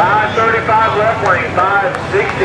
535 left lane, 560.